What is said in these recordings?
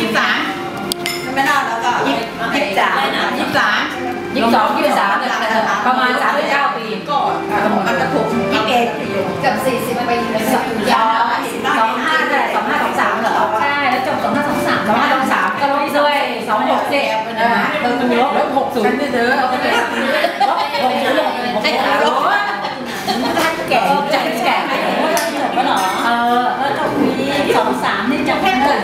ยี่สามไม่ได้แล้วก็ยี่สิบสามยี่สิบยี่สิบสอยี่สิประมาณสามสิบเก้าปีก่อนมันจะถูกยี่สิบเอ็ดกับสี่สิบปีสองยาวสองห้าสองห้าสองสามเหรอใช่แล้วจบสองห้าสองสามสองห้าสองสามก็ลบด้วยสองหกเจ็ดเออลบลบหกศูนย์เด้อลบหกศูนย์ลบหกศูนย์แก่ใจแก่ไม่หรอเออเออตรงนี้สองสามนี่จะแค่เกิง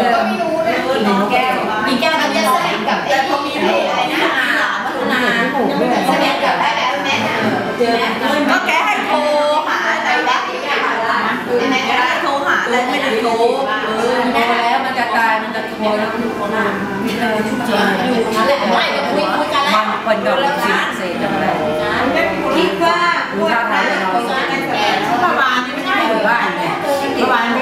เนี่ยก็ไม่รู้เนี่ยกินแก้วกินแก้วมันน้ำจะยาสใส่นิทกับแต่ไอ้พอมีลูกอะไรนะหลานมาดูนาหมูด้วยสนิทกับไอ้แบบแม่น่ะเจอก็แกให้โทรหาอะไรวะแม่ก็โทรหาอะไรไม่ได้โทรเออโตแล้วมันจะตายมันจะโวยแล้วมันคนนั้นมีเธอชุบเจออยู่นั่นแหละไม่ก็คุยคุยกันแล้วบางคนดอกสิเศษอะไรคิดว่าดูท่าทางเลยเนาะแกประมาณนี้ไม่ได้หรือว่าแ